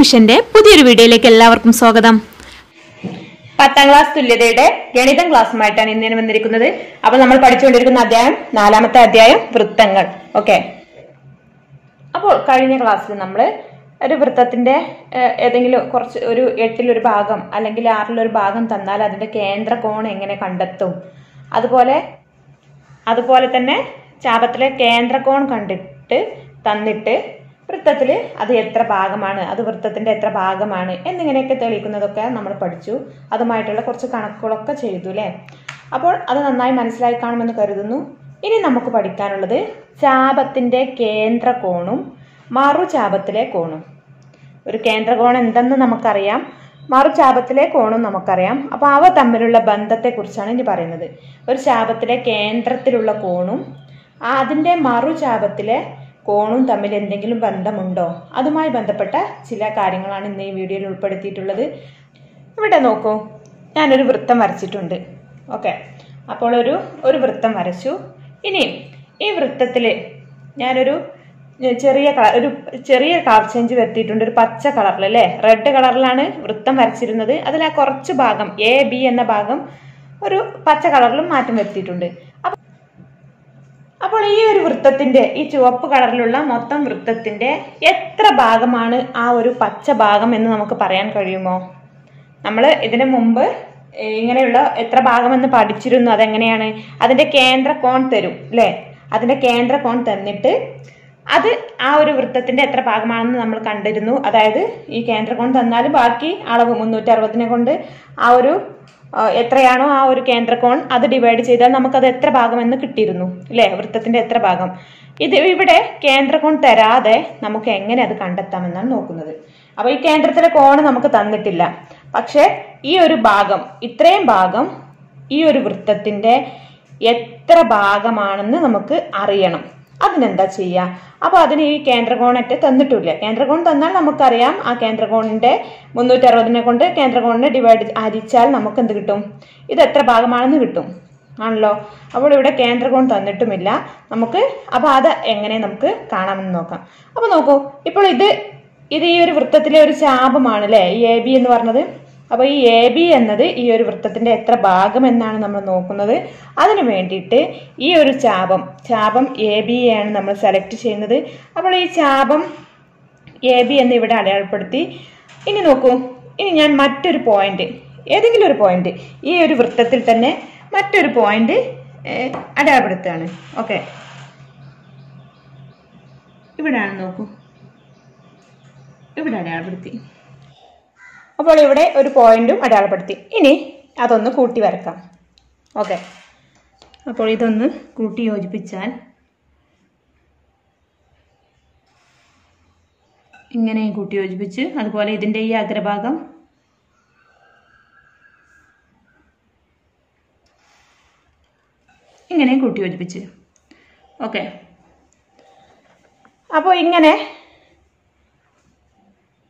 മിഷന്റെ പുതിയൊരു വീഡിയോയിലേക്ക് എല്ലാവർക്കും സ്വാഗതം. പത്താം ക്ലാസ് തുല്യതയുടെ ഗണിതം ക്ലാസ്സുമായിട്ടാണ് ഇന്ന് വന്നിരിക്കുന്നത്. അപ്പൊ നമ്മൾ പഠിച്ചുകൊണ്ടിരിക്കുന്ന അധ്യായം നാലാമത്തെ അധ്യായം വൃത്തങ്ങൾ. ഓക്കെ? അപ്പോൾ കഴിഞ്ഞ ക്ലാസ്സിൽ നമ്മൾ ഒരു വൃത്തത്തിന്റെ ഏതെങ്കിലും കുറച്ച് ഒരു എട്ടിലൊരു ഭാഗം അല്ലെങ്കിൽ ആറിലൊരു ഭാഗം തന്നാൽ അതിന്റെ കേന്ദ്ര കോൺ എങ്ങനെ കണ്ടെത്തും? അതുപോലെ അതുപോലെ തന്നെ ചാപത്തിലെ കേന്ദ്രകോൺ കണ്ടിട്ട് തന്നിട്ട് വൃത്തത്തിൽ അത് എത്ര ഭാഗമാണ് അത് വൃത്തത്തിന്റെ എത്ര ഭാഗമാണ് എന്നിങ്ങനെയൊക്കെ തെളിയിക്കുന്നതൊക്കെ നമ്മൾ പഠിച്ചു. അതുമായിട്ടുള്ള കുറച്ച് കണക്കുകളൊക്കെ ചെയ്തു അല്ലേ അപ്പോൾ അത് നന്നായി മനസ്സിലായി കാണുമെന്ന് കരുതുന്നു. ഇനി നമുക്ക് പഠിക്കാനുള്ളത് ചാപത്തിന്റെ കേന്ദ്രകോണും മറുചാപത്തിലെ കോണും. ഒരു കേന്ദ്രകോണം എന്തെന്ന് നമുക്കറിയാം മറുചാപത്തിലെ കോണും നമുക്കറിയാം. അപ്പൊ അവ തമ്മിലുള്ള ബന്ധത്തെക്കുറിച്ചാണ് ഇനി പറയുന്നത്. ഒരു ചാപത്തിലെ കേന്ദ്രത്തിലുള്ള കോണും അതിന്റെ മറുചാപത്തിലെ കോണും തമ്മിൽ എന്തെങ്കിലും ബന്ധമുണ്ടോ? അതുമായി ബന്ധപ്പെട്ട ചില കാര്യങ്ങളാണ് ഇന്ന് ഈ വീഡിയോയിൽ ഉൾപ്പെടുത്തിയിട്ടുള്ളത്. ഇവിടെ നോക്കൂ. ഞാനൊരു വൃത്തം വരച്ചിട്ടുണ്ട്. ഓക്കെ. അപ്പോൾ ഒരു ഒരു വൃത്തം വരച്ചു. ഇനി ഈ വൃത്തത്തിൽ ഞാനൊരു ചെറിയ കളർ ഒരു ചെറിയ കളർ ചേഞ്ച് വരുത്തിയിട്ടുണ്ട്. ഒരു പച്ച കളറിൽ അല്ലേ? റെഡ് കളറിലാണ് വൃത്തം വരച്ചിരുന്നത്. അതിൽ ആ കുറച്ച് ഭാഗം എ ബി എന്ന ഭാഗം ഒരു പച്ച കളറിലും മാറ്റം വരുത്തിയിട്ടുണ്ട്. അപ്പോൾ ഈ ഒരു വൃത്തത്തിന്റെ ഈ ചുവപ്പ് കളറിലുള്ള മൊത്തം വൃത്തത്തിന്റെ എത്ര ഭാഗമാണ് ആ ഒരു പച്ച ഭാഗം എന്ന് നമുക്ക് പറയാൻ കഴിയുമോ? നമ്മൾ ഇതിനു മുമ്പ് ഇങ്ങനെയുള്ള എത്ര ഭാഗമെന്ന് പഠിച്ചിരുന്നു? അതെങ്ങനെയാണ്? അതിന്റെ കേന്ദ്ര കോൺ തരും അല്ലേ? അതിന്റെ കേന്ദ്ര കോൺ തന്നിട്ട് അത് ആ ഒരു വൃത്തത്തിന്റെ എത്ര ഭാഗമാണെന്ന് നമ്മൾ കണ്ടിരുന്നു. അതായത് ഈ കേന്ദ്രകോൺ തന്നാൽ ബാക്കി അളവ് മുന്നൂറ്റി അറുപതിനെ കൊണ്ട് ആ ഒരു എത്രയാണോ ആ ഒരു കേന്ദ്രകോൺ അത് ഡിവൈഡ് ചെയ്താൽ നമുക്ക് അത് എത്ര ഭാഗമെന്ന് കിട്ടിയിരുന്നു. അല്ലേ വൃത്തത്തിന്റെ എത്ര ഭാഗം. ഇത് ഇവിടെ കേന്ദ്രകോൺ തരാതെ നമുക്ക് എങ്ങനെ അത് കണ്ടെത്താമെന്നാണ് നോക്കുന്നത്. അപ്പൊ ഈ കേന്ദ്രത്തിലെ കോണ് നമുക്ക് തന്നിട്ടില്ല. പക്ഷെ ഈ ഒരു ഭാഗം ഇത്രയും ഭാഗം ഈ ഒരു വൃത്തത്തിന്റെ എത്ര ഭാഗമാണെന്ന് നമുക്ക് അറിയണം. അതിനെന്താ ചെയ്യുക അപ്പൊ അതിന് ഈ കേന്ദ്രകോണറ്റ് തന്നിട്ടില്ല. കേന്ദ്രകോൺ തന്നാൽ നമുക്കറിയാം ആ കേന്ദ്രകോണിന്റെ മുന്നൂറ്റി അറുപതിനെ കൊണ്ട് കേന്ദ്രകോണിനെ ഡിവൈഡ് ഹരിച്ചാൽ നമുക്ക് എന്ത് കിട്ടും? ഇത് എത്ര ഭാഗമാണെന്ന് കിട്ടും? ആണല്ലോ. അപ്പോൾ ഇവിടെ കേന്ദ്രകോൺ തന്നിട്ടുമില്ല. നമുക്ക് അപ്പൊ അത് എങ്ങനെ നമുക്ക് കാണാമെന്ന് നോക്കാം. അപ്പൊ നോക്കൂ ഇപ്പോൾ ഇത് ഇത് ഈ ഒരു വൃത്തത്തിലെ ഒരു ചാപമാണ് അല്ലെ ഈ എ ബി എന്ന് പറഞ്ഞത്? അപ്പൊ ഈ എ ബി എന്നത് ഈ ഒരു വൃത്തത്തിന്റെ എത്ര ഭാഗം എന്നാണ് നമ്മൾ നോക്കുന്നത്. അതിനു വേണ്ടിയിട്ട് ഈ ഒരു ചാപം ചാപം എ ബി ആണ് നമ്മൾ സെലക്ട് ചെയ്യുന്നത്. അപ്പോൾ ഈ ചാപം എ ബി എന്ന് ഇവിടെ അടയാളപ്പെടുത്തി. ഇനി നോക്കൂ ഇനി ഞാൻ മറ്റൊരു പോയിന്റ് ഏതെങ്കിലും ഒരു പോയിന്റ് ഈ ഒരു വൃത്തത്തിൽ തന്നെ മറ്റൊരു പോയിന്റ് അടയാളപ്പെടുത്തുകയാണ്. ഓക്കെ ഇവിടെയാണ് നോക്കൂ. ഇവിടെ അടയാളപ്പെടുത്തി. അപ്പോൾ ഇവിടെ ഒരു പോയിന്റും അടയാളപ്പെടുത്തി. ഇനി അതൊന്ന് കൂട്ടി വരക്കാം. ഓക്കെ. അപ്പോൾ ഇതൊന്ന് കൂട്ടി യോജിപ്പിച്ചാൽ ഇങ്ങനെ കൂട്ടി യോജിപ്പിച്ച് അതുപോലെ ഇതിന്റെ ഈ അഗ്രഭാഗം ഇങ്ങനെ കൂട്ടി യോജിപ്പിച്ച്. ഓക്കെ. അപ്പോൾ ഇങ്ങനെ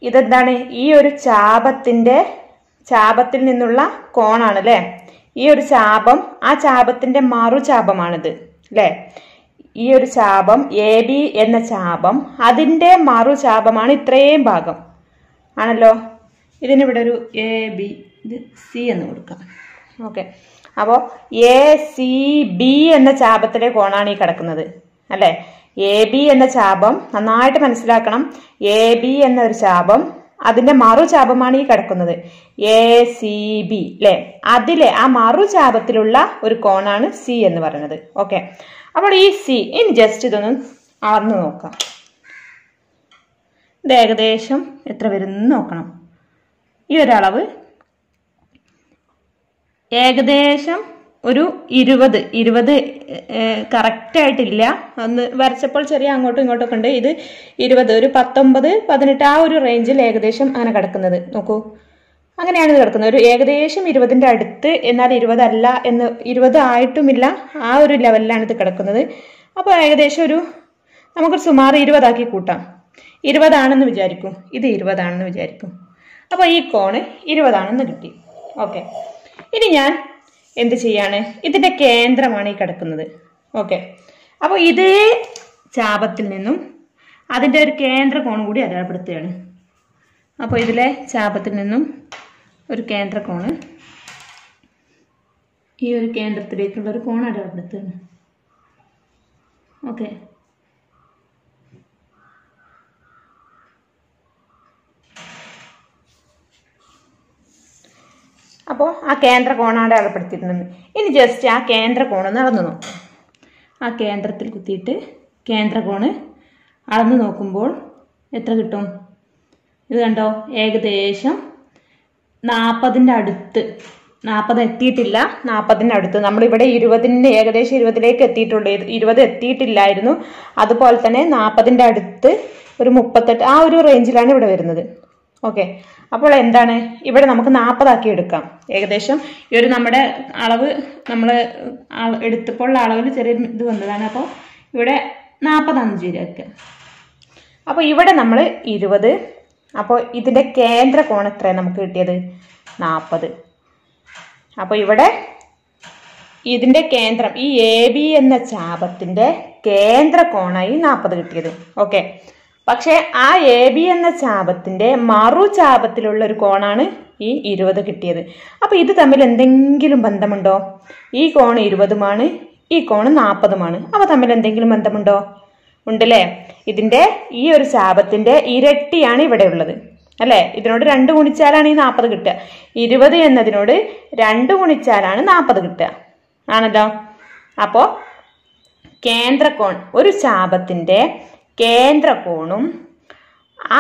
ഇതെന്താണ്? ഈ ഒരു ചാപത്തിന്റെ ചാപത്തിൽ നിന്നുള്ള കോണാണ് അല്ലേ ഈ ഒരു ചാപം ആ ചാപത്തിന്റെ മറുചാപമാണിത് അല്ലേ? ഈ ഒരു ചാപം എ ബി എന്ന ചാപം അതിന്റെ മറുചാപമാണ് ഇത്രയും ഭാഗം. ആണല്ലോ? ഇതിനിവിടെ ഒരു എ ബി ഇത് സി എന്ന് കൊടുക്കാം. ഓക്കെ. അപ്പോൾ എ സി ബി എന്ന ചാപത്തിലെ കോണാണ് ഈ കിടക്കുന്നത് അല്ലേ? എ ബി എന്ന ചാപം നന്നായിട്ട് മനസ്സിലാക്കണം. എ ബി എന്ന ഒരു ചാപം അതിന്റെ മറു ചാപമാണ് ഈ കിടക്കുന്നത്. എ സി ബി അല്ലെ അതിലെ ആ മറു ചാപത്തിലുള്ള ഒരു കോണാണ് സി എന്ന് പറയുന്നത്. ഓക്കെ അപ്പോൾ ഈ സി ഇനി ജസ്റ്റ് ഇതൊന്ന് അളന്ന് നോക്കാം. ഇത് ഏകദേശം എത്ര വരുന്നു നോക്കണം. ഈ ഒരളവ് ഏകദേശം ഒരു ഇരുപത് ഇരുപത് കറക്റ്റ് ആയിട്ടില്ല. അന്ന് വരച്ചപ്പോൾ ചെറിയ അങ്ങോട്ടും ഇങ്ങോട്ടും ഉണ്ട്. ഇത് ഇരുപത് ഒരു പത്തൊമ്പത് പതിനെട്ട് ആ ഒരു റേഞ്ചിൽ ഏകദേശം അങ്ങനെ കിടക്കുന്നത്. നോക്കൂ. അങ്ങനെയാണ് ഇത് കിടക്കുന്നത്. ഒരു ഏകദേശം ഇരുപതിന്റെ അടുത്ത് എന്നാൽ ഇരുപതല്ല എന്ന് ഇരുപത് ആയിട്ടുമില്ല ആ ഒരു ലെവലിലാണ് ഇത് കിടക്കുന്നത്. അപ്പോൾ ഏകദേശം ഒരു നമുക്ക് സുമാർ ഇരുപതാക്കി കൂട്ടാം. ഇരുപതാണെന്ന് വിചാരിക്കും. ഇത് ഇരുപതാണെന്ന് വിചാരിക്കും. അപ്പോൾ ഈ കോണ് ഇരുപതാണെന്ന് കിട്ടി. ഓക്കെ. ഇനി ഞാൻ എന്ത് ചെയ്യാണ്? ഇതിന്റെ കേന്ദ്രമാണ് ഈ കിടക്കുന്നത്. ഓക്കെ അപ്പോൾ ഇതേ ചാപത്തിൽ നിന്നും അതിന്റെ ഒരു കേന്ദ്ര കോണും കൂടി അടയാളപ്പെടുത്തുകയാണ്. അപ്പോൾ ഇതിലെ ചാപത്തിൽ നിന്നും ഒരു കേന്ദ്ര കോണ് ഈ ഒരു കേന്ദ്രത്തിലേക്കുള്ള ഒരു കോൺ അടയാളപ്പെടുത്തുകയാണ്. ഓക്കെ അപ്പോൾ ആ കേന്ദ്ര കോണാണ് അടയാളപ്പെടുത്തിയിരുന്നത് ഇനി ജസ്റ്റ് ആ കേന്ദ്ര കോണ് നടന്നു നോക്കും. ആ കേന്ദ്രത്തിൽ കുത്തിയിട്ട് കേന്ദ്ര കോണ് അളന്ന് നോക്കുമ്പോൾ എത്ര കിട്ടും? ഇത് കണ്ടോ? ഏകദേശം നാൽപ്പതിന്റെ അടുത്ത്. നാൽപ്പത് എത്തിയിട്ടില്ല നാൽപ്പതിന്റെ അടുത്ത്. നമ്മളിവിടെ ഇരുപതിന്റെ ഏകദേശം ഇരുപതിലേക്ക് എത്തിയിട്ടുള്ളൂ. ഇരു- ഇരുപത് എത്തിയിട്ടില്ലായിരുന്നു. അതുപോലെ തന്നെ നാൽപ്പതിന്റെ അടുത്ത് ഒരു മുപ്പത്തെട്ട് ആ ഒരു റേഞ്ചിലാണ് ഇവിടെ വരുന്നത്. ഓക്കെ. അപ്പോൾ എന്താണ്? ഇവിടെ നമുക്ക് നാൽപ്പതാക്കി എടുക്കാം. ഏകദേശം ഈ ഒരു നമ്മുടെ അളവ് നമ്മൾ എടുത്തപ്പോൾ ഉള്ള അളവിൽ ചെറിയ ഇത് വന്നതാണ്. അപ്പോൾ ഇവിടെ നാൽപ്പതാണ് ശരിയാക്കുക അപ്പോൾ ഇവിടെ നമ്മൾ ഇരുപത്. അപ്പോൾ ഇതിന്റെ കേന്ദ്ര കോൺ എത്രയാണ് നമുക്ക് കിട്ടിയത്? നാൽപ്പത് അപ്പോൾ ഇവിടെ ഇതിന്റെ കേന്ദ്രം ഈ എ ബി എന്ന ചാപത്തിന്റെ കേന്ദ്ര കോണായി നാൽപ്പത് കിട്ടിയത്. ഓക്കെ. പക്ഷേ ആ എ ബി എന്ന ചാപത്തിന്റെ മറു ചാപത്തിലുള്ള ഒരു കോണാണ് ഈ ഇരുപത് കിട്ടിയത്. അപ്പോൾ ഇത് തമ്മിൽ എന്തെങ്കിലും ബന്ധമുണ്ടോ? ഈ കോൺ ഇരുപതുമാണ് ഈ കോൺ നാൽപ്പതുമാണ് അവ തമ്മിൽ എന്തെങ്കിലും ബന്ധമുണ്ടോ? ഉണ്ടല്ലേ? ഇതിന്റെ ഈ ഒരു ശാപത്തിന്റെ ഇരട്ടിയാണ് ഇവിടെ ഉള്ളത്. അല്ലേ? ഇതിനോട് രണ്ട് ഗുണിച്ചാലാണ് ഈ നാൽപ്പത് കിട്ടുക. ഇരുപത് എന്നതിനോട് രണ്ട് ഗുണിച്ചാലാണ് നാൽപ്പത് കിട്ടുക. ആണല്ലോ? അപ്പോൾ കേന്ദ്രകോൺ ഒരു ചാപത്തിന്റെ കേന്ദ്രകോണും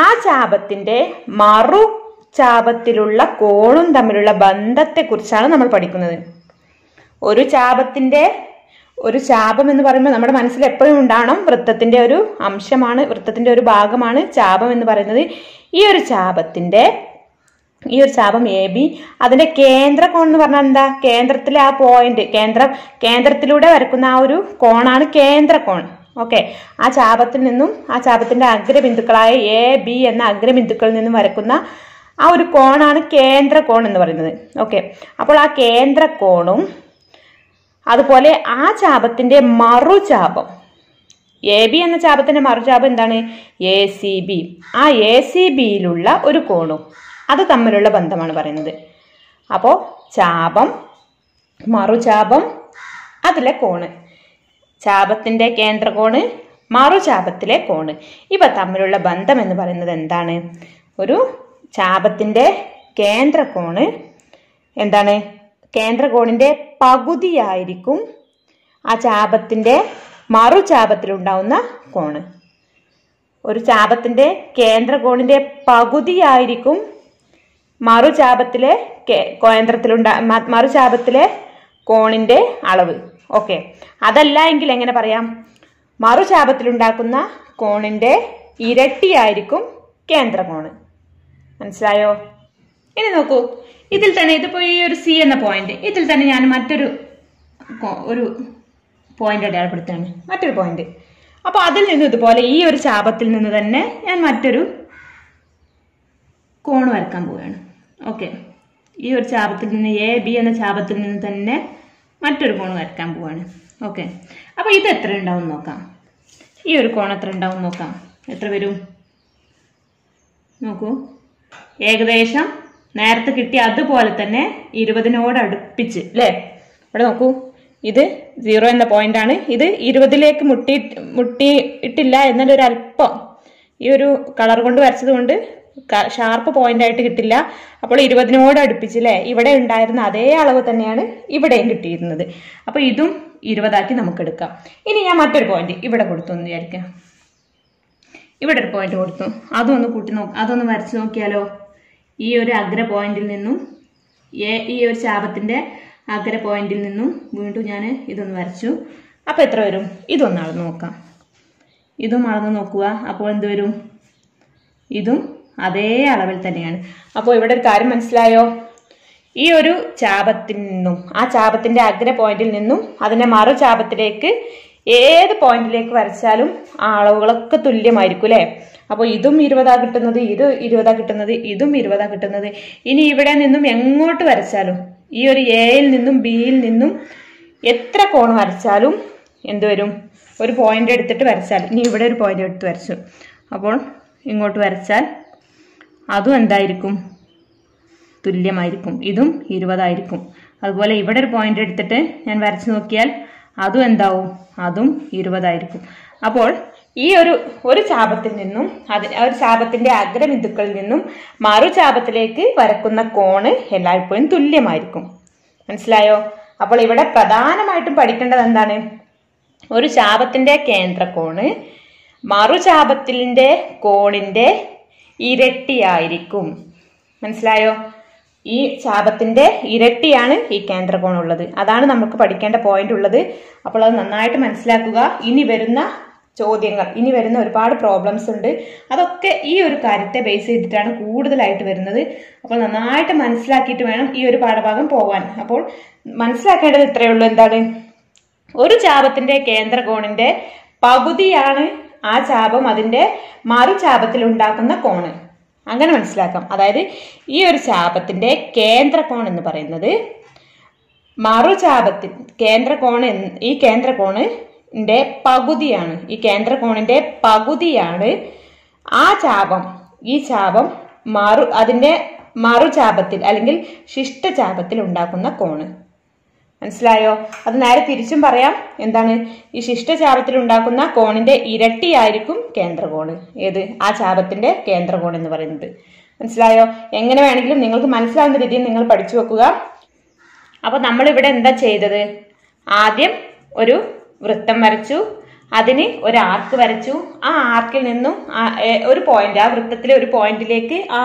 ആ ചാപത്തിന്റെ മറു ചാപത്തിലുള്ള കോണും തമ്മിലുള്ള ബന്ധത്തെക്കുറിച്ചാണ് നമ്മൾ പഠിക്കുന്നത്. ഒരു ചാപത്തിന്റെ ഒരു ചാപം എന്ന് പറയുമ്പോൾ നമ്മുടെ മനസ്സിൽ എപ്പോഴും ഉണ്ടാവണം വൃത്തത്തിന്റെ ഒരു അംശമാണ് വൃത്തത്തിന്റെ ഒരു ഭാഗമാണ് ചാപം എന്ന് പറയുന്നത്. ഈ ഒരു ചാപത്തിന്റെ ഈ ഒരു ചാപം എ ബി അതിന്റെ കേന്ദ്ര കോൺ എന്ന് പറഞ്ഞാൽ എന്താ? കേന്ദ്രത്തിലെ ആ പോയിന്റ് കേന്ദ്രം കേന്ദ്രത്തിലൂടെ വരക്കുന്ന ആ ഒരു കോണാണ് കേന്ദ്ര കോൺ ഓക്കെ ആ ചാപത്തിൽ നിന്നും ആ ചാപത്തിന്റെ അഗ്രബിന്ദുക്കളായ എ ബി എന്ന അഗ്രബിന്ദുക്കളിൽ നിന്നും വരക്കുന്ന ആ ഒരു കോണാണ് കേന്ദ്ര കോൺ എന്ന് പറയുന്നത്. ഓക്കെ അപ്പോൾ ആ കേന്ദ്ര കോണും അതുപോലെ ആ ചാപത്തിന്റെ മറുചാപം. എ ബി എന്ന ചാപത്തിന്റെ മറുചാപം എന്താണ്? എ സി ബി ആ എ സി ബിയിലുള്ള ഒരു കോണും അത് തമ്മിലുള്ള ബന്ധമാണ് പറയുന്നത്. അപ്പോൾ ചാപം മറുചാപം അതിലെ കോണ്. ചാപത്തിന്റെ കേന്ദ്രകോണ് മറുചാപത്തിലെ കോണ്. ഇവ തമ്മിലുള്ള ബന്ധം എന്ന് പറയുന്നത് എന്താണ്? ഒരു ചാപത്തിന്റെ കേന്ദ്രകോണ് എന്താണ്? കേന്ദ്രകോണിന്റെ പകുതിയായിരിക്കും ആ ചാപത്തിന്റെ മറുചാപത്തിലുണ്ടാവുന്ന കോണ്. ഒരു ചാപത്തിന്റെ കേന്ദ്രകോണിന്റെ പകുതിയായിരിക്കും മറുചാപത്തിലെ കേന്ദ്രത്തിലുണ്ടാ മറുചാപത്തിലെ കോണിന്റെ അളവ്. ഓക്കെ. അതല്ല എങ്കിൽ എങ്ങനെ പറയാം? മറുചാപത്തിലുണ്ടാക്കുന്ന കോണിന്റെ ഇരട്ടിയായിരിക്കും കേന്ദ്രകോണ്. മനസ്സിലായോ? ഇനി നോക്കൂ. ഇതിൽ തന്നെ ഇതിപ്പോ ഈ ഒരു സി എന്ന പോയിന്റ് ഇതിൽ തന്നെ ഞാൻ മറ്റൊരു ഒരു പോയിന്റ് അടയാളപ്പെടുത്തുകയാണ്. മറ്റൊരു പോയിന്റ് അപ്പോൾ അതിൽ നിന്ന് ഇതുപോലെ ഈ ഒരു ചാപത്തിൽ നിന്ന് തന്നെ ഞാൻ മറ്റൊരു കോൺ വരക്കാൻ പോവുകയാണ്. ഓക്കെ. ഈ ഒരു ചാപത്തിൽ നിന്ന് എ ബി എന്ന ചാപത്തിൽ നിന്ന് തന്നെ മറ്റൊരു കോൺ വരയ്ക്കാൻ പോവാണ്. ഓക്കെ. അപ്പോൾ ഇത് എത്ര ഉണ്ടാവും നോക്കാം. ഈ ഒരു കോൺ എത്ര ഉണ്ടാവും നോക്കാം. എത്ര വരും? നോക്കൂ. ഏകദേശം നേരത്തെ കിട്ടിയ അതുപോലെ തന്നെ ഇരുപതിനോട് അടുപ്പിച്ച് അല്ലേ ഇവിടെ നോക്കൂ. ഇത് സീറോ എന്ന പോയിന്റ് ആണ്. ഇത് ഇരുപതിലേക്ക് മുട്ടി മുട്ടിയിട്ടില്ല എന്നൊരു അല്പം ഈ ഒരു കളർ കൊണ്ട് വരച്ചത് കൊണ്ട് ഷാർപ്പ് പോയിന്റ് ആയിട്ട് കിട്ടില്ല. അപ്പോൾ ഇരുപതിനോട് അടുപ്പിച്ച് അല്ലേ ഇവിടെ ഉണ്ടായിരുന്ന അതേ അളവ് തന്നെയാണ് ഇവിടെയും കിട്ടിയിരുന്നത്. അപ്പോൾ ഇതും ഇരുപതാക്കി നമുക്ക് എടുക്കാം. ഇനി ഞാൻ മറ്റൊരു പോയിന്റ് ഇവിടെ കൊടുത്തു എന്ന് വിചാരിക്കാം. ഇവിടെ ഒരു പോയിന്റ് കൊടുത്തു. അതൊന്ന് കൂട്ടി നോക്ക് അതൊന്ന് വരച്ച് നോക്കിയാലോ? ഈ ഒരു അഗ്ര പോയിന്റിൽ നിന്നും ഈ ഒരു ശാപത്തിന്റെ അഗ്ര പോയിന്റിൽ നിന്നും വീണ്ടും ഞാൻ ഇതൊന്ന് വരച്ചു. അപ്പോൾ എത്ര വരും? ഇതൊന്ന് നോക്കാം. ഇതും അളന്ന് നോക്കുക. അപ്പോൾ എന്ത് വരും? ഇതും അതേ അളവിൽ തന്നെയാണ്. അപ്പോൾ ഇവിടെ ഒരു കാര്യം മനസ്സിലായോ? ഈ ഒരു ചാപത്തിൽ നിന്നും ആ ചാപത്തിന്റെ അഗ്ര പോയിന്റിൽ നിന്നും അതിന്റെ മറു ചാപത്തിലേക്ക് ഏത് പോയിന്റിലേക്ക് വരച്ചാലും ആ അളവുകളൊക്കെ തുല്യമായിരിക്കും അല്ലേ? അപ്പോൾ ഇതും ഇരുപതാ കിട്ടുന്നത് ഇത് ഇരുപതാ കിട്ടുന്നത് ഇതും ഇരുപതാ കിട്ടുന്നത്. ഇനി ഇവിടെ നിന്നും എങ്ങോട്ട് വരച്ചാലും ഈ ഒരു എയിൽ നിന്നും ബിയിൽ നിന്നും എത്ര കോൺ വരച്ചാലും എന്ത് വരും? ഒരു പോയിന്റ് എടുത്തിട്ട് വരച്ചാൽ ഇനി ഇവിടെ ഒരു പോയിന്റ് എടുത്ത് വരച്ചു. അപ്പോൾ ഇങ്ങോട്ട് വരച്ചാൽ അതും എന്തായിരിക്കും? തുല്യമായിരിക്കും. ഇതും ഇരുപതായിരിക്കും. അതുപോലെ ഇവിടെ ഒരു പോയിന്റ് എടുത്തിട്ട് ഞാൻ വരച്ചു നോക്കിയാൽ അതും എന്താവും? അതും ഇരുപതായിരിക്കും. അപ്പോൾ ഈ ഒരു ഒരു ചാപത്തിൽ നിന്നും അതിന് ഒരു ചാപത്തിന്റെ അഗ്രബിന്ദുക്കളിൽ നിന്നും മറു ചാപത്തിലേക്ക് വരക്കുന്ന കോണ് എല്ലായ്പ്പോഴും തുല്യമായിരിക്കും. മനസ്സിലായോ? അപ്പോൾ ഇവിടെ പ്രധാനമായിട്ടും പഠിക്കേണ്ടത് എന്താണ്? ഒരു ചാപത്തിന്റെ കേന്ദ്രകോണ് മറുചാപത്തിന്റെ കോണിന്റെ ഇരട്ടിയായിരിക്കും. മനസ്സിലായോ? ഈ ചാപത്തിന്റെ ഇരട്ടിയാണ് ഈ കേന്ദ്രകോൺ ഉള്ളത്. അതാണ് നമുക്ക് പഠിക്കേണ്ട പോയിന്റ് ഉള്ളത്. അപ്പോൾ അത് നന്നായിട്ട് മനസ്സിലാക്കുക. ഇനി വരുന്ന ചോദ്യങ്ങൾ ഇനി വരുന്ന ഒരുപാട് പ്രോബ്ലംസ് ഉണ്ട്. അതൊക്കെ ഈ ഒരു കാര്യത്തെ ബേസ് ചെയ്തിട്ടാണ് കൂടുതലായിട്ട് വരുന്നത്. അപ്പോൾ നന്നായിട്ട് മനസ്സിലാക്കിയിട്ട് വേണം ഈ ഒരു പാഠഭാഗം പോകാൻ അപ്പോൾ മനസ്സിലാക്കേണ്ടത് ഇത്രയേ ഉള്ളൂ. എന്താണ്? ഒരു ചാപത്തിന്റെ കേന്ദ്രകോണിന്റെ പകുതിയാണ് ആ ചാപം അതിന്റെ മറുചാപത്തിൽ ഉണ്ടാക്കുന്ന കോണ്. അങ്ങനെ മനസ്സിലാക്കാം. അതായത് ഈ ഒരു ചാപത്തിന്റെ കേന്ദ്രകോൺ എന്ന് പറയുന്നത് മറുചാപത്തിൽ കേന്ദ്രകോണ് ഈ കേന്ദ്രകോണിന്റെ പകുതിയാണ്. ഈ കേന്ദ്രകോണിന്റെ പകുതിയാണ് ആ ചാപം. ഈ ചാപം മറു അതിന്റെ മറുചാപത്തിൽ അല്ലെങ്കിൽ ശിഷ്ടചാപത്തിൽ ഉണ്ടാക്കുന്ന കോണ്. മനസ്സിലായോ? അത് നേരെ തിരിച്ചും പറയാം. എന്താണ്? ഈ ശിഷ്ടചാപത്തിൽ ഉണ്ടാക്കുന്ന കോണിന്റെ ഇരട്ടിയായിരിക്കും കേന്ദ്രകോണ്. ഏത്? ആ ചാപത്തിന്റെ കേന്ദ്രകോൺ എന്ന് പറയുന്നത്. മനസ്സിലായോ? എങ്ങനെ വേണമെങ്കിലും നിങ്ങൾക്ക് മനസ്സിലാവുന്ന രീതിയിൽ നിങ്ങൾ പഠിച്ചു വെക്കുക. അപ്പൊ നമ്മൾ ഇവിടെ എന്താ ചെയ്തത്? ആദ്യം ഒരു വൃത്തം വരച്ചു. അതിന് ഒരു ആർക്ക് വരച്ചു. ആ ആർക്കിൽ നിന്നും ഒരു പോയിന്റ് ആ വൃത്തത്തിലെ ഒരു പോയിന്റിലേക്ക് ആ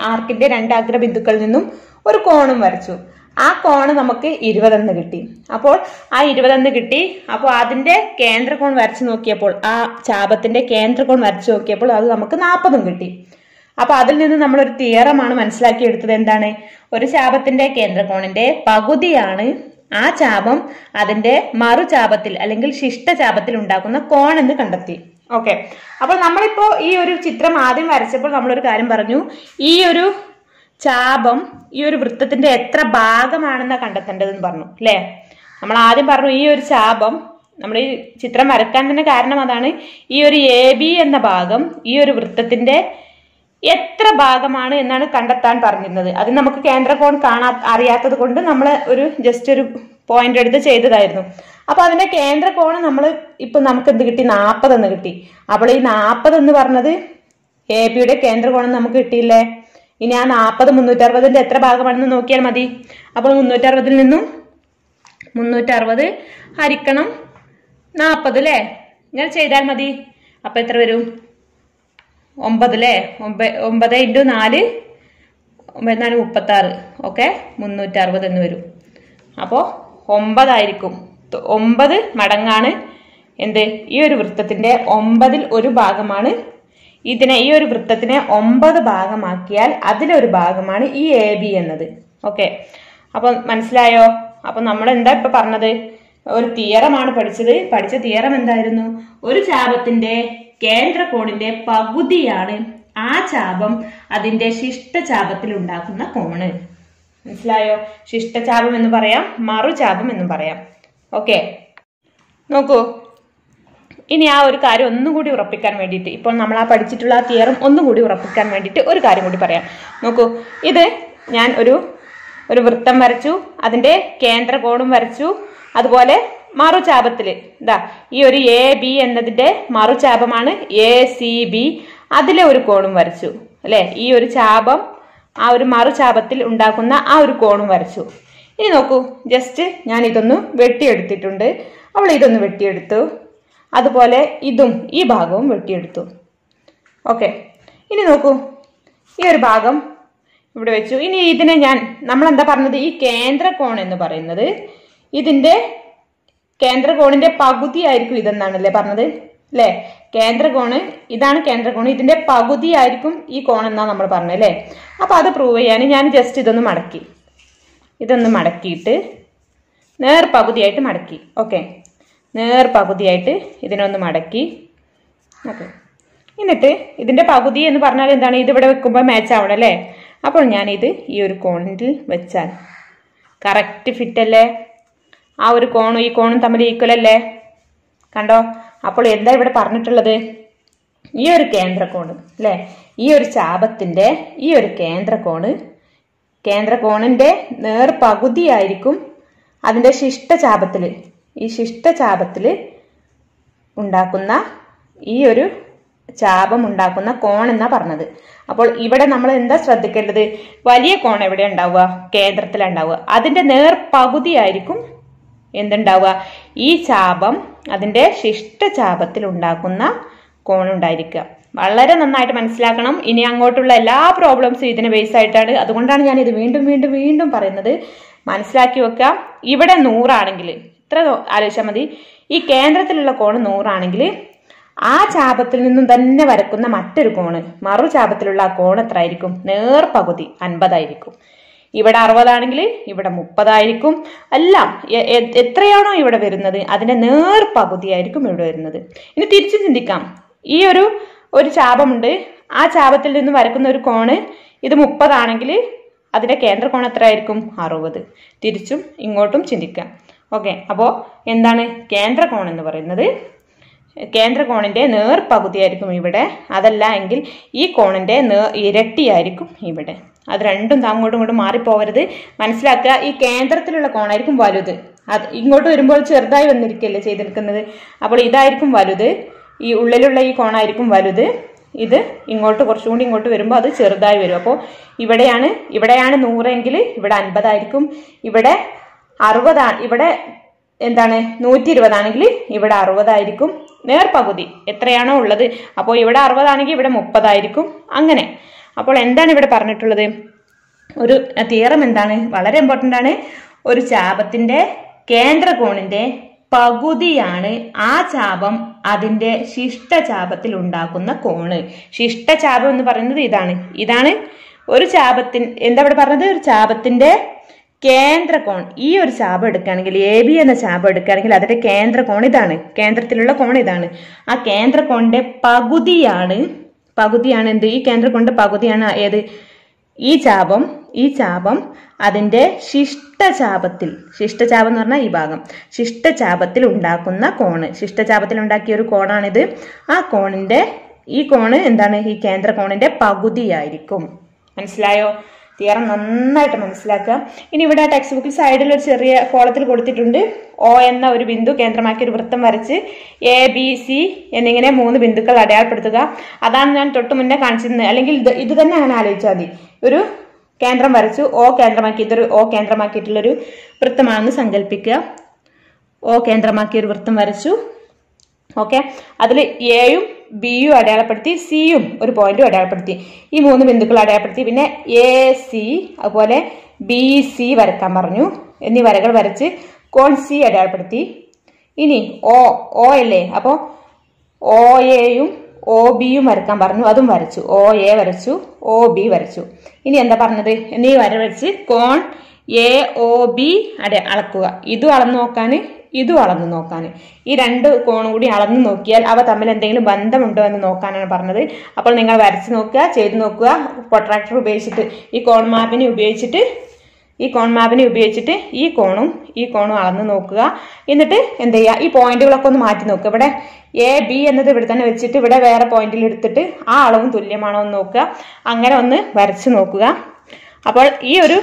ആർക്കിന്റെ രണ്ട് അഗ്രബിന്ദുക്കളിൽ നിന്നും ഒരു കോണും വരച്ചു. ആ കോണ് നമുക്ക് ഇരുപതെന്ന് കിട്ടി. അപ്പോൾ ആ ഇരുപതെന്ന് കിട്ടി. അപ്പോൾ അതിന്റെ കേന്ദ്രകോൺ വരച്ചു നോക്കിയപ്പോൾ ആ ചാപത്തിന്റെ കേന്ദ്രകോൺ വരച്ചു നോക്കിയപ്പോൾ അത് നമുക്ക് നാൽപ്പതും കിട്ടി. അപ്പോൾ അതിൽ നിന്ന് നമ്മൾ ഒരു തിയറമാണ് മനസ്സിലാക്കിയെടുത്തത് എന്താണ്? ഒരു ചാപത്തിന്റെ കേന്ദ്രകോണിന്റെ പകുതിയാണ് ആ ചാപം അതിന്റെ മറുചാപത്തിൽ അല്ലെങ്കിൽ ശിഷ്ടചാപത്തിൽ ഉണ്ടാക്കുന്ന കോൺ എന്ന് കണ്ടെത്തി. ഓക്കെ. അപ്പോൾ നമ്മളിപ്പോൾ ഈ ഒരു ചിത്രം ആദ്യം വരച്ചപ്പോൾ നമ്മളൊരു കാര്യം പറഞ്ഞു. ഈ ഒരു ചാപം ഈ ഒരു വൃത്തത്തിന്റെ എത്ര ഭാഗമാണെന്നാ കണ്ടെത്തേണ്ടതെന്ന് പറഞ്ഞു അല്ലേ? നമ്മൾ ആദ്യം പറഞ്ഞു ഈ ഒരു ചാപം നമ്മൾ ഈ ചിത്രം വരക്കാൻ തന്നെ കാരണം അതാണ് ഈ ഒരു എ ബി എന്ന ഭാഗം ഈ ഒരു വൃത്തത്തിന്റെ എത്ര ഭാഗമാണ് എന്നാണ് കണ്ടെത്താൻ പറഞ്ഞിരുന്നത്. അത് നമുക്ക് കേന്ദ്രകോൺ കാണാ അറിയാത്തത് കൊണ്ട് നമ്മൾ ഒരു ജസ്റ്റ് ഒരു പോയിന്റ് എടുത്ത് ചെയ്തതായിരുന്നു. അപ്പൊ അതിന്റെ കേന്ദ്രകോണ് നമ്മൾ ഇപ്പൊ നമുക്ക് എന്ത് കിട്ടി? നാൽപ്പത് എന്ന് കിട്ടി. അപ്പോൾ ഈ നാൽപ്പത് എന്ന് പറഞ്ഞത് എ ബിയുടെ കേന്ദ്രകോണം നമുക്ക് കിട്ടിയില്ലേ? ഇനി ആ നാൽപ്പത് മുന്നൂറ്ററുപതിന്റെ എത്ര ഭാഗമാണെന്ന് നോക്കിയാൽ മതി. അപ്പോൾ മുന്നൂറ്ററുപതിൽ നിന്നും മുന്നൂറ്ററുപത് ഹരിക്കണം നാൽപ്പത് അല്ലേ ഇങ്ങനെ ചെയ്താൽ മതി. അപ്പൊ എത്ര വരും? ഒമ്പത് അല്ലേ ഒമ്പത് ഒമ്പത് ഇന്റു നാല് ഒമ്പത് നാല് മുപ്പത്തി ആറ് ഓക്കെ? മുന്നൂറ്ററുപത് എന്ന് വരും. അപ്പോൾ ഒമ്പതായിരിക്കും. ഒമ്പത് മടങ്ങാണ്. എന്ത്? ഈ ഒരു വൃത്തത്തിന്റെ ഒമ്പതിൽ ഒരു ഭാഗമാണ് ഇതിനെ ഈ ഒരു വൃത്തത്തിനെ ഒമ്പത് ഭാഗമാക്കിയാൽ അതിലൊരു ഭാഗമാണ് ഈ എ ബി എന്നത്. ഓക്കെ അപ്പൊ മനസ്സിലായോ? അപ്പൊ നമ്മൾ എന്താ ഇപ്പൊ പറഞ്ഞത്? ഒരു തിയറമാണ് പഠിച്ചത്. പഠിച്ച തിയറം എന്തായിരുന്നു? ഒരു ചാപത്തിന്റെ കേന്ദ്ര കോണിന്റെ പകുതിയാണ് ആ ചാപം അതിന്റെ ശിഷ്ടചാപത്തിൽ ഉണ്ടാക്കുന്ന കോണ്. മനസ്സിലായോ? ശിഷ്ടചാപം എന്ന് പറയാം മറുചാപം എന്നും പറയാം. ഓക്കെ നോക്കൂ. ഇനി ആ ഒരു കാര്യം ഒന്നും കൂടി ഉറപ്പിക്കാൻ വേണ്ടിയിട്ട് ഇപ്പോൾ നമ്മൾ ആ പഠിച്ചിട്ടുള്ള ആ തിയറും ഒന്നും കൂടി ഉറപ്പിക്കാൻ വേണ്ടിയിട്ട് ഒരു കാര്യം കൂടി പറയാം. നോക്കൂ ഇത് ഞാൻ ഒരു ഒരു വൃത്തം വരച്ചു അതിന്റെ കേന്ദ്രകോണും വരച്ചു അതുപോലെ മറുചാപത്തിൽ ഇതാ ഈ ഒരു എ ബി എന്നതിന്റെ മറുചാപമാണ് എ സി ബി അതിലെ ഒരു കോണും വരച്ചു അല്ലേ? ഈ ഒരു ചാപം ആ ഒരു മറുചാപത്തിൽ ഉണ്ടാക്കുന്ന ആ ഒരു കോണും വരച്ചു. ഇനി നോക്കൂ ജസ്റ്റ് ഞാൻ ഇതൊന്ന് വെട്ടിയെടുത്തിട്ടുണ്ട്. അവൾ ഇതൊന്ന് വെട്ടിയെടുത്തു. അതുപോലെ ഇതും ഈ ഭാഗവും വെട്ടിയെടുത്തു. ഓക്കെ ഇനി നോക്കൂ. ഈ ഒരു ഭാഗം ഇവിടെ വെച്ചു. ഇനി ഇതിനെ ഞാൻ നമ്മൾ എന്താ പറഞ്ഞത്? ഈ കേന്ദ്രകോൺ എന്ന് പറയുന്നത് ഇതിന്റെ കേന്ദ്രകോണിന്റെ പകുതി ആയിരിക്കും ഇതെന്നാണല്ലേ പറഞ്ഞത്? അല്ലേ കേന്ദ്രകോണ് ഇതാണ് കേന്ദ്രകോണ്. ഇതിന്റെ പകുതി ആയിരിക്കും ഈ കോൺ എന്നാണ് നമ്മൾ പറഞ്ഞത് അല്ലേ അപ്പൊ അത് പ്രൂവ് ചെയ്യാൻ ഞാൻ ജസ്റ്റ് ഇതൊന്ന് മടക്കി. ഇതൊന്ന് മടക്കിയിട്ട് നേർ പകുതിയായിട്ട് മടക്കി. ഓക്കെ നേർ പകുതിയായിട്ട് ഇതിനൊന്ന് മടക്കി. ഓക്കെ. എന്നിട്ട് ഇതിന്റെ പകുതി എന്ന് പറഞ്ഞാൽ എന്താണ്? ഇത് ഇവിടെ വെക്കുമ്പോൾ മാച്ച് ആവണം അല്ലേ? അപ്പോൾ ഞാനിത് ഈ ഒരു കോണിൽ വെച്ചാൽ. കറക്റ്റ് ഫിറ്റല്ലേ ആ ഒരു കോണും ഈ കോണും തമ്മിൽ ഈക്വൽ അല്ലേ? കണ്ടോ? അപ്പോൾ എന്താ ഇവിടെ പറഞ്ഞിട്ടുള്ളത്? ഈ ഒരു കേന്ദ്രകോണ് അല്ലേ? ഈ ഒരു ചാപത്തിന്റെ ഈ ഒരു കേന്ദ്രകോണ് കേന്ദ്രകോണിന്റെ നേർ പകുതിയായിരിക്കും അതിന്റെ ശിഷ്ടചാപത്തിൽ ഈ ശിഷ്ടചാപത്തിൽ ഉണ്ടാക്കുന്ന ഈ ഒരു ചാപം ഉണ്ടാക്കുന്ന കോൺ എന്നാ പറഞ്ഞത്. അപ്പോൾ ഇവിടെ നമ്മൾ എന്താ ശ്രദ്ധിക്കേണ്ടത്? വലിയ കോൺ എവിടെ ഉണ്ടാവുക? കേന്ദ്രത്തിലുണ്ടാവുക അതിന്റെ നേർ പകുതിയായിരിക്കും എന്തുണ്ടാവുക? ഈ ചാപം അതിന്റെ ശിഷ്ടചാപത്തിൽ ഉണ്ടാക്കുന്ന കോൺ ഉണ്ടായിരിക്കുക. വളരെ നന്നായിട്ട് മനസ്സിലാക്കണം. ഇനി അങ്ങോട്ടുള്ള എല്ലാ പ്രോബ്ലംസും ഇതിന് ബേസ് ആയിട്ടാണ്. അതുകൊണ്ടാണ് ഞാൻ ഇത് വീണ്ടും വീണ്ടും വീണ്ടും പറയുന്നത്. മനസ്സിലാക്കി വെക്കാം. ഇവിടെ നൂറാണെങ്കിൽ ഇത്ര ആലോചിച്ചാൽ മതി. ഈ കേന്ദ്രത്തിലുള്ള കോണ് നൂറാണെങ്കിൽ ആ ചാപത്തിൽ നിന്നും തന്നെ വരക്കുന്ന മറ്റൊരു കോണ് മറു ചാപത്തിലുള്ള ആ കോൺ എത്ര ആയിരിക്കും നേർ പകുതി അൻപതായിരിക്കും. ഇവിടെ അറുപതാണെങ്കിൽ ഇവിടെ മുപ്പതായിരിക്കും. എല്ലാം എത്രയാണോ ഇവിടെ വരുന്നത് അതിന്റെ നേർ പകുതിയായിരിക്കും ഇവിടെ വരുന്നത്. ഇനി തിരിച്ചു ചിന്തിക്കാം. ഈ ഒരു ഒരു ചാപമുണ്ട്. ആ ചാപത്തിൽ നിന്ന് വരക്കുന്ന ഒരു കോണ് ഇത് മുപ്പതാണെങ്കിൽ അതിന്റെ കേന്ദ്ര കോൺ എത്ര ആയിരിക്കും അറുപത്. തിരിച്ചും ഇങ്ങോട്ടും ചിന്തിക്കാം. ഓക്കെ അപ്പോൾ എന്താണ്? കേന്ദ്രകോൺ എന്ന് പറയുന്നത്. കേന്ദ്ര നേർപകുതിയായിരിക്കും നേർ പകുതിയായിരിക്കും ഇവിടെ. അതല്ല എങ്കിൽ ഈ കോണിന്റെ നേർ ഇരട്ടിയായിരിക്കും ഇവിടെ. അത് രണ്ടും അങ്ങോട്ടും ഇങ്ങോട്ടും മാറിപ്പോവരുത്. മനസ്സിലാക്കുക ഈ കേന്ദ്രത്തിലുള്ള കോണായിരിക്കും വലുത്. അത് ഇങ്ങോട്ട് വരുമ്പോൾ ചെറുതായി വന്നിരിക്കുകയല്ലേ ചെയ്തിരിക്കുന്നത്. അപ്പോൾ ഇതായിരിക്കും വലുത്. ഈ ഉള്ളിലുള്ള ഈ കോണായിരിക്കും വലുത്. ഇത് ഇങ്ങോട്ട് കുറച്ചുകൂടി ഇങ്ങോട്ട് വരുമ്പോൾ അത് ചെറുതായി വരും. അപ്പോൾ ഇവിടെയാണ് ഇവിടെയാണ് നൂറെങ്കിൽ ഇവിടെ അൻപതായിരിക്കും. ഇവിടെ അറുപതാണ്. ഇവിടെ എന്താണ്? നൂറ്റി ഇരുപതാണെങ്കിൽ ഇവിടെ അറുപതായിരിക്കും. നേർപകുതി എത്രയാണോ ഉള്ളത്? അപ്പോൾ ഇവിടെ അറുപതാണെങ്കിൽ ഇവിടെ മുപ്പതായിരിക്കും. അങ്ങനെ. അപ്പോൾ എന്താണ് ഇവിടെ പറഞ്ഞിട്ടുള്ളത്? ഒരു തിയറം എന്താണ്? വളരെ ഇമ്പോർട്ടന്റ് ആണ്. ഒരു ചാപത്തിന്റെ കേന്ദ്രകോണിന്റെ പകുതിയാണ് ആ ചാപം അതിന്റെ ശിഷ്ടചാപത്തിൽ ഉണ്ടാക്കുന്ന കോണ്. ശിഷ്ടചാപം എന്ന് പറയുന്നത് ഇതാണ്. ഇതാണ് ഒരു ചാപത്തിൻ എന്താ ഇവിടെ പറഞ്ഞത്? ഒരു ചാപത്തിന്റെ കേന്ദ്രകോൺ ഈ ഒരു ശാപം എടുക്കുകയാണെങ്കിൽ എ ബി എന്ന ശാപം എടുക്കുകയാണെങ്കിൽ അതിന്റെ കേന്ദ്രകോൺ ഇതാണ്. കേന്ദ്രത്തിലുള്ള കോൺ ഇതാണ്. ആ കേന്ദ്രകോണിന്റെ പകുതിയാണ് പകുതിയാണ് എന്ത്? ഈ കേന്ദ്രകോണിന്റെ പകുതിയാണ് ഏത്? ഈ ചാപം ഈ ചാപം അതിന്റെ ശിഷ്ടചാപത്തിൽ ശിഷ്ടചാപം എന്ന് പറഞ്ഞാൽ ഈ ഭാഗം ശിഷ്ടചാപത്തിൽ ഉണ്ടാക്കുന്ന കോണ്. ശിഷ്ടചാപത്തിൽ ഉണ്ടാക്കിയ ഒരു കോണാണിത്. ആ കോണിന്റെ ഈ കോണ് എന്താണ്? ഈ കേന്ദ്ര കോണിന്റെ പകുതിയായിരിക്കും. മനസ്സിലായോ? തിയറം നന്നായിട്ട് മനസ്സിലാക്കുക. ഇനി ഇവിടെ ടെക്സ്റ്റ് ബുക്കിൽ സൈഡിൽ ഒരു ചെറിയ കോളത്തിൽ കൊടുത്തിട്ടുണ്ട്. ഒ എന്ന ഒരു ബിന്ദു കേന്ദ്രമാക്കി ഒരു വൃത്തം വരച്ച് എ ബി സി എന്നിങ്ങനെ മൂന്ന് ബിന്ദുക്കൾ അടയാളപ്പെടുത്തുക. അതാണ് ഞാൻ തൊട്ട് മുന്നേ കാണിച്ചിരുന്നത്. അല്ലെങ്കിൽ ഇത് ഇത് തന്നെ അങ്ങനെ ആലോചിച്ചാൽ മതി. ഒരു കേന്ദ്രം വരച്ചു. ഓ കേന്ദ്രമാക്കി ഇതൊരു ഓ കേന്ദ്രമാക്കിയിട്ടുള്ളൊരു വൃത്തമാണെന്ന് സങ്കല്പിക്കുക. ഓ കേന്ദ്രമാക്കി ഒരു വൃത്തം വരച്ചു. ഓക്കെ അതിൽ എയും ബിയും അടയാളപ്പെടുത്തി സിയും ഒരു പോയിന്റും അടയാളപ്പെടുത്തി. ഈ മൂന്ന് ബിന്ദുക്കൾ അടയാളപ്പെടുത്തി. പിന്നെ എ സി അതുപോലെ ബി സി വരക്കാൻ പറഞ്ഞു. എന്നീ വരകൾ വരച്ച് കോൺ സി അടയാളപ്പെടുത്തി. ഇനി ഒ ഒ അല്ലേ? അപ്പോൾ ഒ എയും ഒ ബിയും വരക്കാൻ പറഞ്ഞു. അതും വരച്ചു. ഒ എ വരച്ചു. ഒ ബി വരച്ചു. ഇനി എന്താ പറഞ്ഞത്? എന്നീ വര വരച്ച് കോൺ എ ഒ ബി അട അളക്കുക. ഇതും അളന്നു നോക്കാൻ ഇതും അളന്നു നോക്കാൻ ഈ രണ്ട് കോണും കൂടി അളന്നു നോക്കിയാൽ അവ തമ്മിൽ എന്തെങ്കിലും ബന്ധമുണ്ടോ എന്ന് നോക്കാനാണ് പറഞ്ഞത്. അപ്പോൾ നിങ്ങൾ വരച്ച് നോക്കുക ചെയ്ത് നോക്കുക പൊട്രാക്ടർ ഉപയോഗിച്ചിട്ട് ഈ കോൺ മാപ്പിനെ ഉപയോഗിച്ചിട്ട് ഈ കോൺ മാപ്പിനെ ഉപയോഗിച്ചിട്ട് ഈ കോണും ഈ കോണും അളന്ന് നോക്കുക. എന്നിട്ട് എന്ത് ചെയ്യുക? ഈ പോയിന്റുകളൊക്കെ ഒന്ന് മാറ്റി നോക്കുക. ഇവിടെ എ ബി എന്നത് ഇവിടെ തന്നെ വെച്ചിട്ട് ഇവിടെ വേറെ പോയിന്റിൽ എടുത്തിട്ട് ആ അളവും തുല്യമാണോ എന്ന് നോക്കുക. അങ്ങനെ ഒന്ന് വരച്ച് നോക്കുക. അപ്പോൾ ഈ ഒരു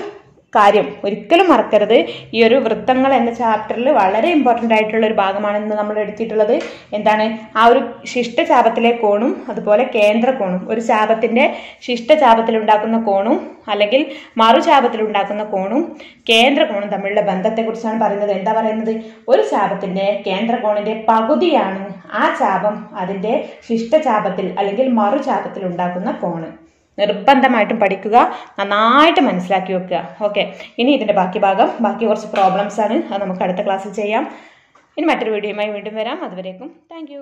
കാര്യം ഒരിക്കലും മറക്കരുത്. ഈ ഒരു വൃത്തങ്ങൾ എന്ന ചാപ്റ്ററിൽ വളരെ ഇമ്പോർട്ടന്റ് ആയിട്ടുള്ള ഒരു ഭാഗമാണെന്ന് നമ്മൾ എടുത്തിട്ടുള്ളത്. എന്താണ്? ആ ഒരു ശിഷ്ടചാപത്തിലെ കോണും അതുപോലെ കേന്ദ്ര കോണും ഒരു ചാപത്തിന്റെ ശിഷ്ടചാപത്തിൽ ഉണ്ടാക്കുന്ന കോണും അല്ലെങ്കിൽ മറുചാപത്തിൽ ഉണ്ടാക്കുന്ന കോണും കേന്ദ്ര കോണും തമ്മിലുള്ള ബന്ധത്തെക്കുറിച്ചാണ് പറയുന്നത്. എന്താ പറയുന്നത്? ഒരു ചാപത്തിന്റെ കേന്ദ്ര കോണിന്റെ പകുതിയാണ് ആ ചാപം അതിന്റെ ശിഷ്ടചാപത്തിൽ അല്ലെങ്കിൽ മറുചാപത്തിൽ ഉണ്ടാക്കുന്ന കോണ്. നിർബന്ധമായിട്ടും പഠിക്കുക നന്നായിട്ട് മനസ്സിലാക്കി വെക്കുക. ഓക്കെ ഇനി ഇതിന്റെ ബാക്കി ഭാഗം. ബാക്കി കുറച്ച് പ്രോബ്ലംസ് ആണ്. അത് നമുക്ക് അടുത്ത ക്ലാസ്സിൽ ചെയ്യാം. ഇനി മറ്റൊരു വീഡിയോയുമായി വീണ്ടും വരാം. അതുവരേക്കും താങ്ക്